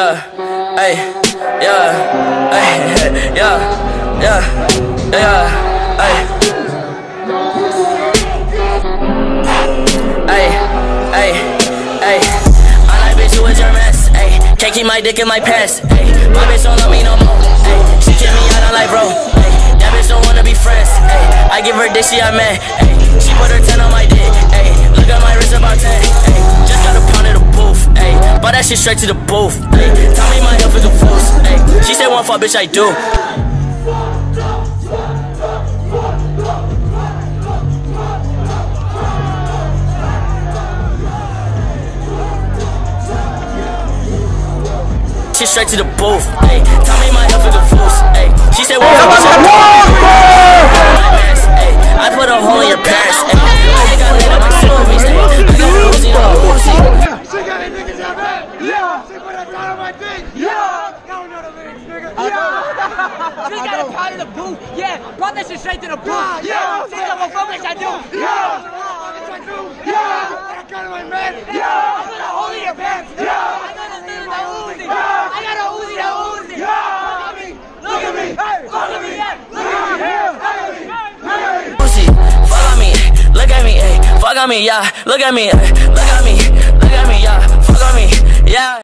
yeah, hey, yeah, hey, yeah, yeah, yeah, hey. Hey, hey. I like bitch who is your mess. Hey, can't keep my dick in my pants. Hey, my bitch don't love me no more. Hey, she kick me out on like bro. Hey, that bitch don't wanna be friends. Hey, I give her dick, she a man. Hey, she put her 10 on that straight to the booth. Hey, tell me my health is a force. She said one fuck, bitch, I do. Shit straight to the booth. Hey, tell me my health is a force. She said one fuck, bitch, I do. Yeah. She got a pound in the booth. Yeah, brought that shit straight to the booth. Yeah. She said, well, fuck bitch, I do. Yeah. Bitch, I do. Yeah. Put a gun on my man. Yeah. I put a hole in your pants. Yeah. I got a thing with that Uzi. Yeah. I got a Uzi, that Uzi. Yeah. Look at me. Look at me. Look at me. Yeah. Look at me. Hey. Pussy, me, look at me, ayy, fuck me, look at me, ayy, look at me, look at me,